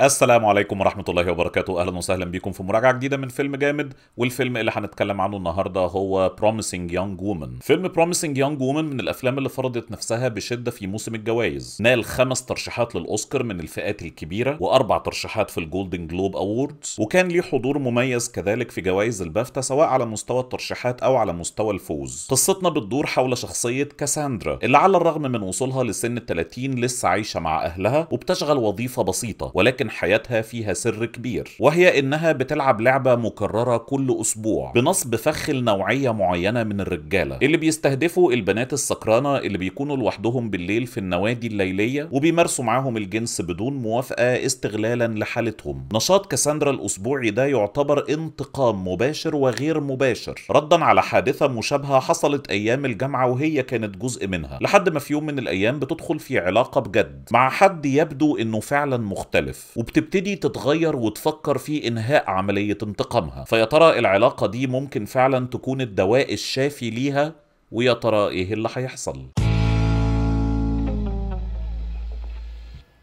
السلام عليكم ورحمة الله وبركاته. أهلا وسهلا بكم في مراجعة جديدة من فيلم جامد. والفيلم اللي هنتكلم عنه النهاردة هو Promising Young Woman. فيلم Promising Young Woman من الأفلام اللي فرضت نفسها بشدة في موسم الجوائز. نال خمس ترشيحات للأوسكار من الفئات الكبيرة وأربع ترشيحات في ال Golden Globe Awards وكان ليه حضور مميز كذلك في جوائز البافتا سواء على مستوى الترشيحات أو على مستوى الفوز. قصتنا بتدور حول شخصية كاساندرا اللي على الرغم من وصولها لسن ال 30 لسه عايشة مع أهلها وبتشغل وظيفة بسيطة ولكن حياتها فيها سر كبير وهي إنها بتلعب لعبة مكررة كل أسبوع بنصب فخ لنوعية معينة من الرجالة اللي بيستهدفوا البنات السكرانة اللي بيكونوا لوحدهم بالليل في النوادي الليلية وبيمارسوا معاهم الجنس بدون موافقة استغلالا لحالتهم. نشاط كاساندرا الأسبوعي ده يعتبر انتقام مباشر وغير مباشر. ردا على حادثة مشابهة حصلت أيام الجامعة وهي كانت جزء منها. لحد ما في يوم من الأيام بتدخل في علاقة بجد مع حد يبدو إنه فعلا مختلف. وبتبتدي تتغير وتفكر في إنهاء عملية انتقامها. فيا ترى العلاقة دي ممكن فعلا تكون الدواء الشافي ليها؟ ويا ترى إيه اللي هيحصل؟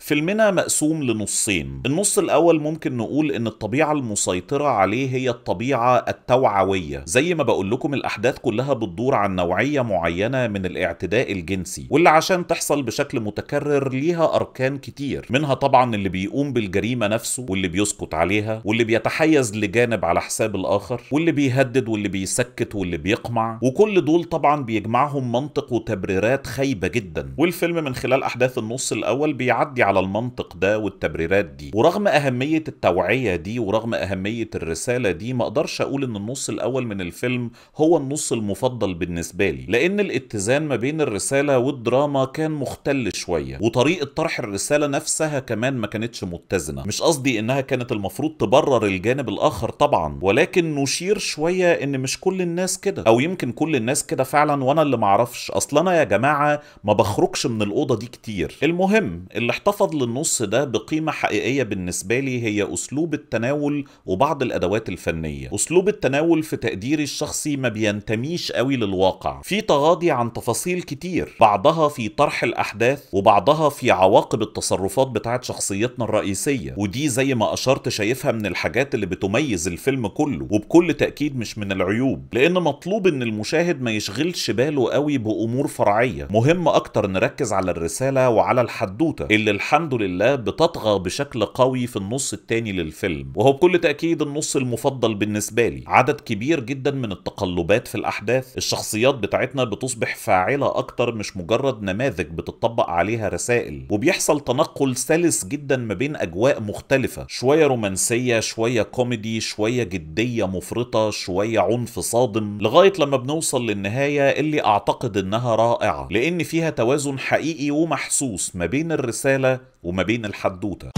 فيلمنا مقسوم لنصين. النص الأول ممكن نقول إن الطبيعة المسيطرة عليه هي الطبيعة التوعوية زي ما بقول لكم الأحداث كلها بتدور عن نوعية معينة من الاعتداء الجنسي واللي عشان تحصل بشكل متكرر ليها أركان كتير منها طبعا اللي بيقوم بالجريمة نفسه واللي بيسكت عليها واللي بيتحيز لجانب على حساب الآخر واللي بيهدد واللي بيسكت واللي بيقمع وكل دول طبعا بيجمعهم منطق وتبريرات خايبة جدا. والفيلم من خلال أحداث النص الأول بيعدي على المنطق ده والتبريرات دي. ورغم أهمية التوعية دي ورغم أهمية الرسالة دي ما أقدرش أقول إن النص الأول من الفيلم هو النص المفضل بالنسبة لي لأن الاتزان ما بين الرسالة والدراما كان مختل شوية وطريقة طرح الرسالة نفسها كمان ما كانتش متزنة. مش قصدي إنها كانت المفروض تبرر الجانب الآخر طبعا ولكن نشير شوية إن مش كل الناس كده أو يمكن كل الناس كده فعلا وأنا اللي معرفش أصل أنا يا جماعة ما بخرجش من الأوضة دي كتير. المهم اللي احتفظ للنص ده بقيمة حقيقية بالنسبة لي هي أسلوب التناول وبعض الأدوات الفنية. أسلوب التناول في تقديري الشخصي ما بينتميش قوي للواقع. في تغاضي عن تفاصيل كتير بعضها في طرح الأحداث وبعضها في عواقب التصرفات بتاعت شخصيتنا الرئيسية. ودي زي ما أشرت شايفها من الحاجات اللي بتميز الفيلم كله وبكل تأكيد مش من العيوب. لأن مطلوب إن المشاهد ما يشغلش باله قوي بأمور فرعية. مهم أكتر نركز على الرسالة وعلى الحدوتة اللي الحمد لله بتطغى بشكل قوي في النص التاني للفيلم وهو بكل تأكيد النص المفضل بالنسبة لي. عدد كبير جدا من التقلبات في الأحداث الشخصيات بتاعتنا بتصبح فاعلة أكتر مش مجرد نماذج بتطبق عليها رسائل وبيحصل تنقل سلس جدا ما بين أجواء مختلفة. شوية رومانسية شوية كوميدي شوية جدية مفرطة شوية عنف صادم لغاية لما بنوصل للنهاية اللي أعتقد إنها رائعة لأن فيها توازن حقيقي ومحسوس ما بين الرسالة وما بين الحدوتة.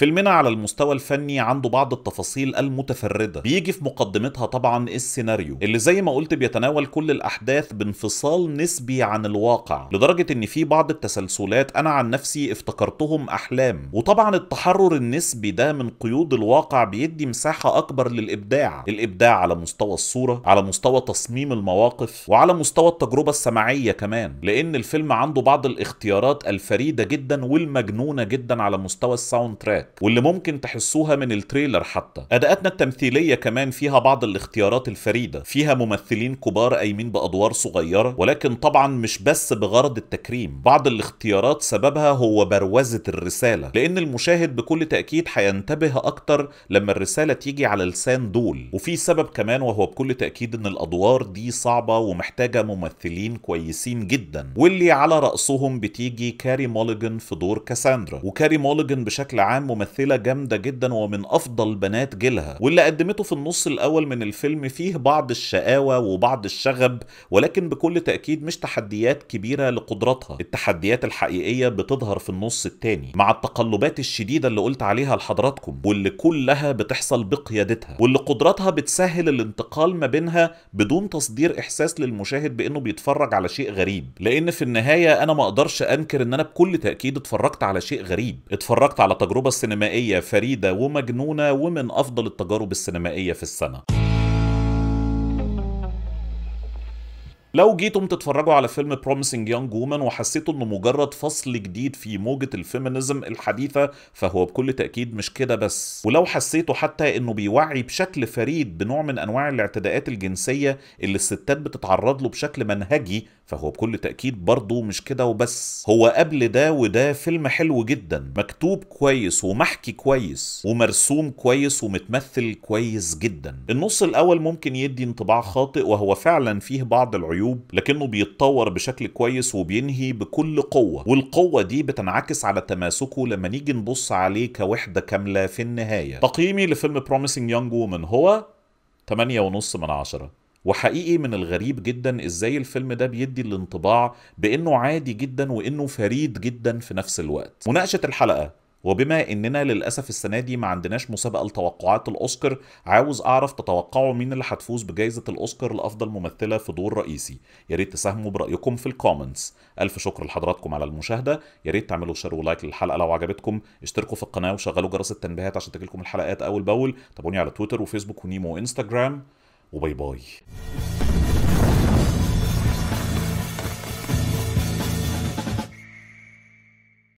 فيلمنا على المستوى الفني عنده بعض التفاصيل المتفردة. بيجي في مقدمتها طبعا السيناريو اللي زي ما قلت بيتناول كل الأحداث بانفصال نسبي عن الواقع لدرجة إن في بعض التسلسلات أنا عن نفسي افتكرتهم أحلام. وطبعا التحرر النسبي ده من قيود الواقع بيدي مساحة أكبر للإبداع. الإبداع على مستوى الصورة على مستوى تصميم المواقف وعلى مستوى التجربة السمعية كمان. لأن الفيلم عنده بعض الاختيارات الفريدة جدا والمجنونة جدا على مستوى ال soundtrack واللي ممكن تحسوها من ال trailer حتى. أداءاتنا التمثيلية كمان فيها بعض الاختيارات الفريدة. فيها ممثلين كبار قايمين بأدوار صغيرة ولكن طبعا مش بس بغرض التكريم. بعض الاختيارات سببها هو بروزة الرسالة لأن المشاهد بكل تأكيد هينتبه أكتر لما الرسالة تيجي على لسان دول. وفي سبب كمان وهو بكل تأكيد إن الأدوار دي صعبة ومحتاجة ممثلين كويسين جدا. واللي على رأسهم بتيجي كاري موليجان في دور كاساندرا. وكاري موليجان بشكل عام ممثلة جامدة جدا ومن أفضل بنات جيلها واللي قدمته في النص الأول من الفيلم فيه بعض الشقاوة وبعض الشغب ولكن بكل تأكيد مش تحديات كبيرة لقدراتها. التحديات الحقيقية بتظهر في النص التاني مع التقلبات الشديدة اللي قلت عليها لحضراتكم واللي كلها بتحصل بقيادتها واللي قدراتها بتسهل الانتقال ما بينها بدون تصدير إحساس للمشاهد بأنه بيتفرج على شيء غريب. لأن في النهاية أنا ما أقدرش أنكر إن أنا بكل تأكيد اتفرجت على شيء غريب. اتفرجت على تجربة سينمائية فريدة ومجنونة ومن أفضل التجارب السينمائية في السنة. لو جيتم تتفرجوا على فيلم Promising Young Woman وحسيتوا إنه مجرد فصل جديد في موجة ال feminism الحديثة فهو بكل تأكيد مش كده بس. ولو حسيتوا حتى إنه بيوعي بشكل فريد بنوع من أنواع الاعتداءات الجنسية اللي الستات بتتعرض له بشكل منهجي فهو بكل تأكيد برضه مش كده وبس. هو قبل ده وده فيلم حلو جدا مكتوب كويس ومحكي كويس ومرسوم كويس ومتمثل كويس جدا. النص الأول ممكن يدي انطباع خاطئ وهو فعلا فيه بعض العيوب لكنه بيتطور بشكل كويس وبينهي بكل قوة. والقوة دي بتنعكس على تماسكه لما نيجي نبص عليه كوحدة كاملة في النهاية. تقييمي لفيلم Promising Young Woman هو 8.5 من عشرة. وحقيقي من الغريب جدا إزاي الفيلم ده بيدي الانطباع بإنه عادي جدا وإنه فريد جدا في نفس الوقت. مناقشة الحلقة وبما إننا للأسف السنة دي ما عندناش مسابقة لتوقعات الأوسكار عاوز أعرف تتوقعوا مين اللي هتفوز بجائزه الأوسكار لافضل ممثلة في دور رئيسي. يا ريت تساهموا برأيكم في ال comments. ألف شكر لحضراتكم على المشاهدة. يا ريت تعملوا share و like للحلقة لو عجبتكم. اشتركوا في القناة وشغلوا جرس التنبيهات عشان تجيلكم الحلقات أول بأول. تابعوني على تويتر وفيسبوك وفيميو وإنستجرام. و bye bye.